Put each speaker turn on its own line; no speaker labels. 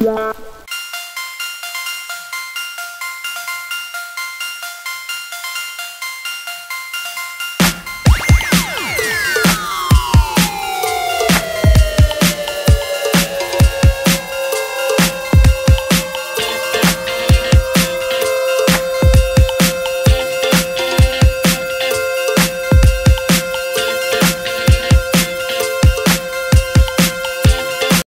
Yeah,